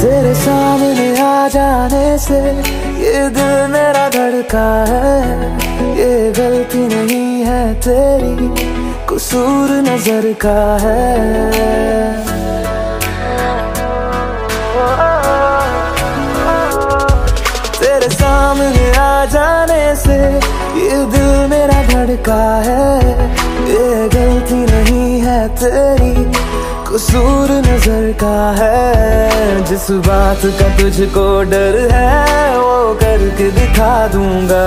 तेरे सामने आ जाने से ये दिल मेरा धड़का है, ये गलती नहीं है तेरी। कसूर नज़र का है। तेरे सामने आ जाने से ये दिल मेरा धड़का है। ये गलती नहीं है तेरी, कसूर नज़र का है। जिस बात का तुझको डर है, वो करके दिखा दूँगा।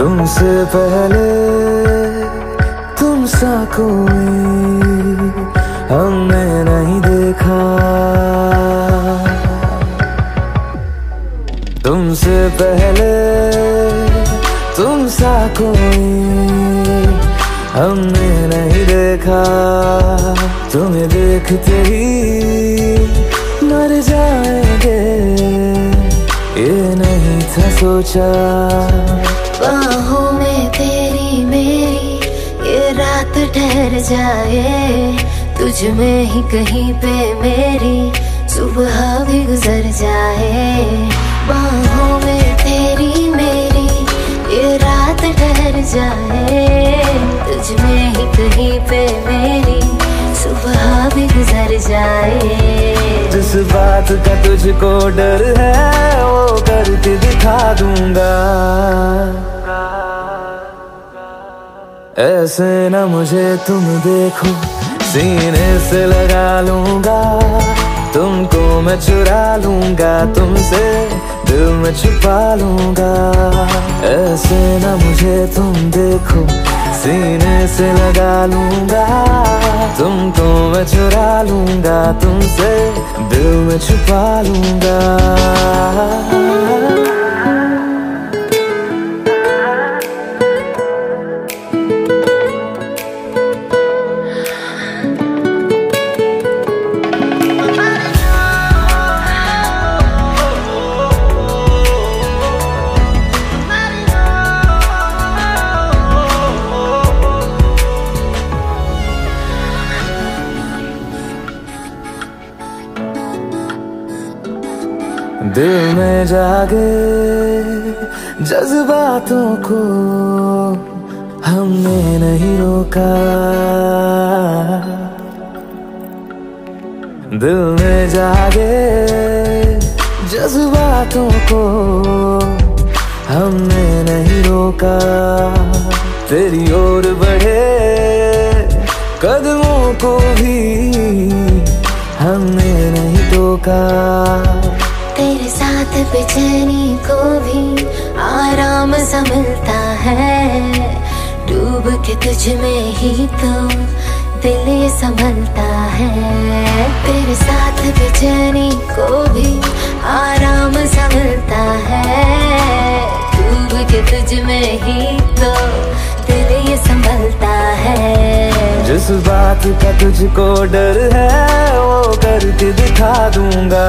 तुमसे पहले तुम सा कोई हमने नहीं देखा। तुमसे पहले तुम सा कोई हमने नहीं देखा। तुम्हें देखते ही मर जाएँगे। ये नहीं था सोचा। बाहों में तेरी मेरी, ये रात ठहर जाए। तुझ में ही कहीं पे मेरी, सुबह भी गुजर जाए। बाहों में तेरी मेरी, ये रात ठहर जाए। तुझ में ही कहीं पे मेरी, सुबह भी गुजर जाए। जिस बात का तुझको डर है, वो करके दिखा दूँगा। ऐसे न मुझे तुम देखो, सीने से लगा लूँगा। तुमको मैं चुरा लूँगा, तुमसे दिल में छुपा लूँगा। ऐसे ना मुझे तुम देखो, सीने से लगा लूँगा। तुमको मैं चुरा लूँगा, तुमसे दिल में छुपा लूँगा। दिल में जागे जज्बातों को हमने नहीं रोका। दिल में जागे जज्बातों को हमने नहीं रोका। तेरी ओर बढ़े कदमों को भी हमने नहीं तेरे साथ बेचैनी को भी आराम सा मिलता है। डूब के तुझ में ही तो दिल ये संभलता है। तेरे साथ बेचैनी को भी आराम सा मिलता है। डूब के तुझ में ही तो दिल ये संभलता है। जिस बात का तुझको डर है, वो करके दिखा दूँगा।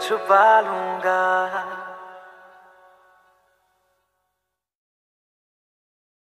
छुपा लूँगा।